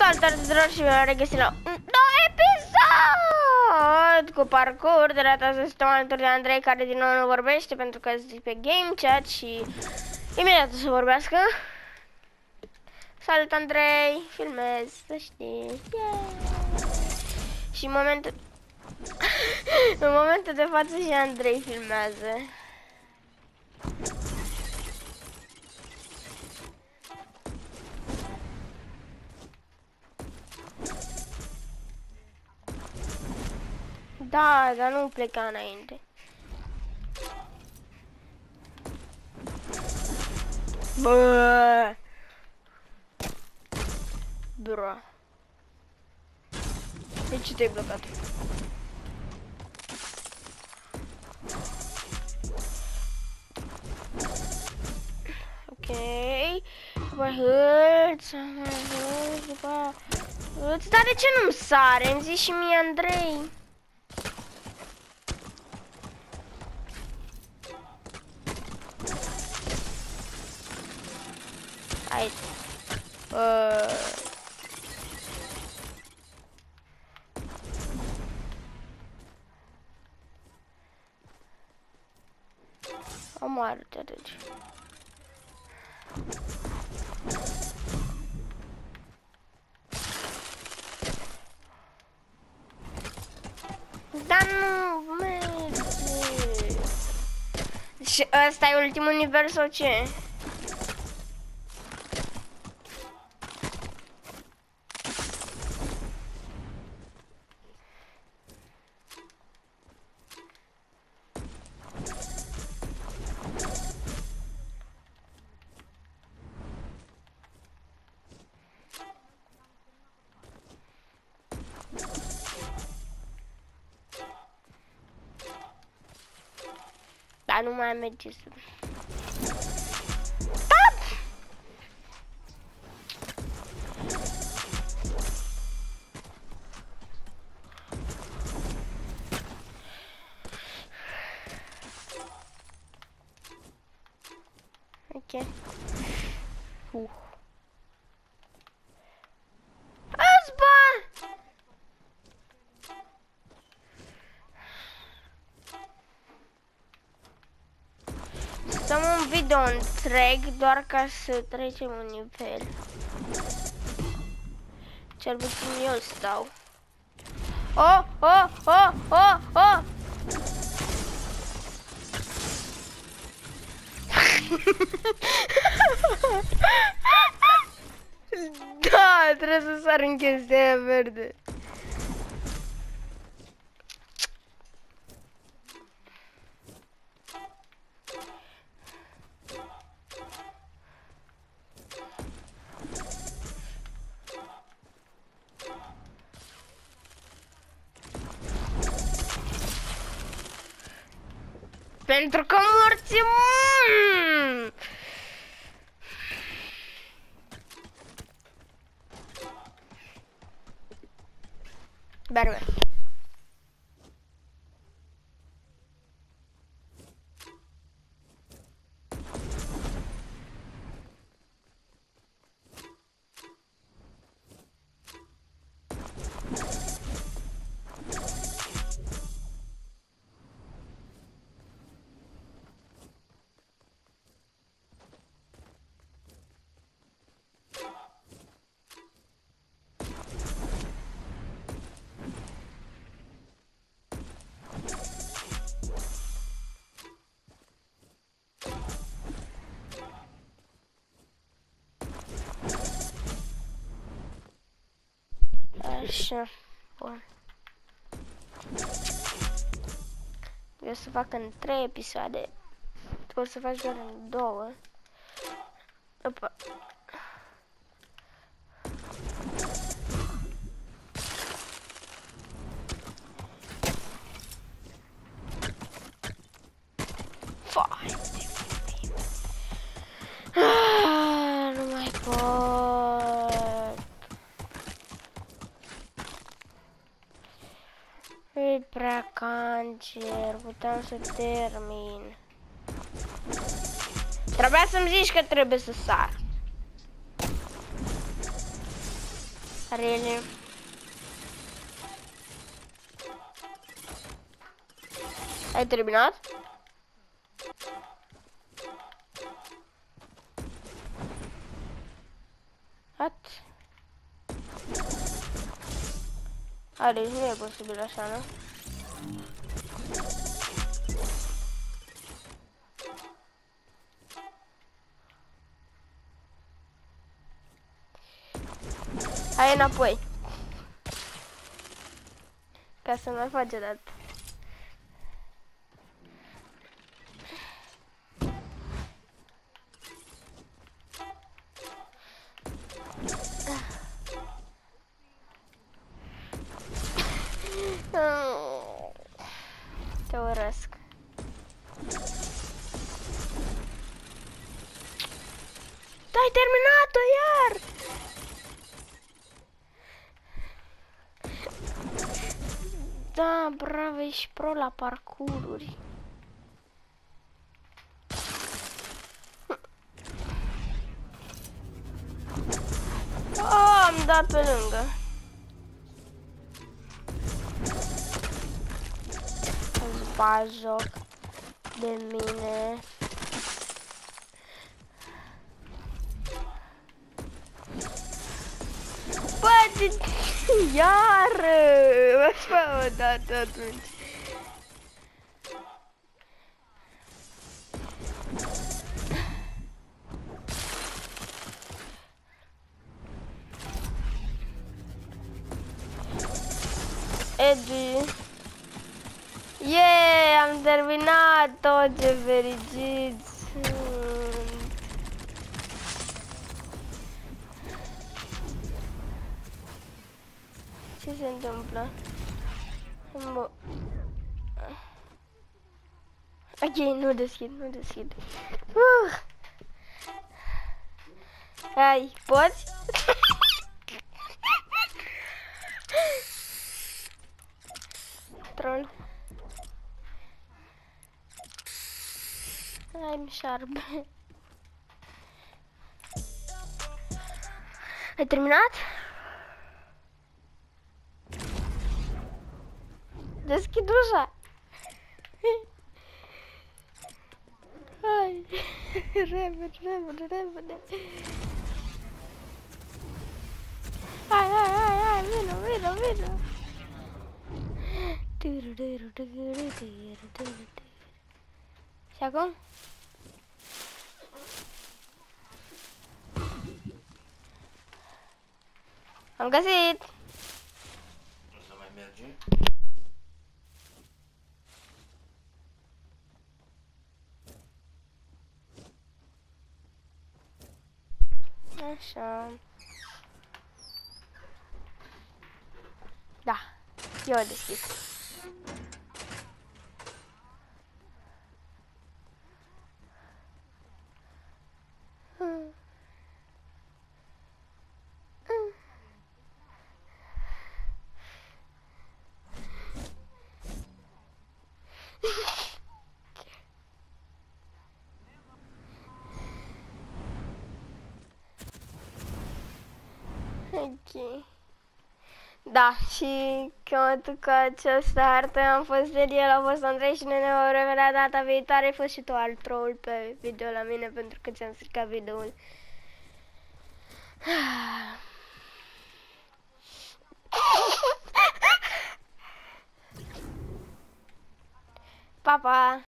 Salutare tuturor și mi-am regăsit la un nou episod cu parcurs De data asta suntem alături de Andrei care din nou nu vorbește pentru că zic pe game chat și imediat o să vorbească. Salut Andrei, filmez, să știi. Yeah. Și în momentul În momentul de față și Andrei filmează Da, dar nu pleca înainte. Bă! Bro. De ce te-ai blocat? Ok. După hârță, hârță, după hârță. Dar de ce nu-mi sare? Îmi zici și mie, Andrei. Hai. Uh... Omoară-te, deci. Dar nu merge. Și ăsta e ultimul nivel sau ce? Dar nu mai merge să... Stop! Ok. Uh. Video întreg doar ca să trecem un nivel. Cel puțin eu stau. Oh, oh, oh, oh, oh! da, trebuie să sar în chestia verde. Pentru că morți mm! Berber. Așa. Bun. Eu să fac în trei episoade. Tu o să faci doar în două. Opa. Fai. Cancer, puteam să termin. Trebuia să-mi zici că trebuie să sar. Really? Ai terminat? What? A, deci nu e posibil așa, nu? Hai înapoi. Ca să mai face dat. Te urăsc. Da, ai Da, bravo, ești pro la parcururi. Oh, am dat pe lângă. Îți bagi joc de mine. Bă, de... Iar! Așa o dată atunci. Edi. Yeah, am terminat-o, ce fericit sunt. Ce se întâmplă? Mă... Ok, nu deschid, nu deschid. Uh. Hai, poți? Troll. I'm sharp. Ai terminat? Deschid ușa. Hai, repede, repede, repede. Hai, hai, hai, hai, vino, vino, vino. Și acum? Am găsit! Nu Așa. Da, eu o Ok. Da, și cam cu această hartă am fost de el, a fost Andrei și ne vom revedea data viitoare. Ai fost și tu alt troll pe video la mine pentru că ți-am stricat videoul. Pa, pa!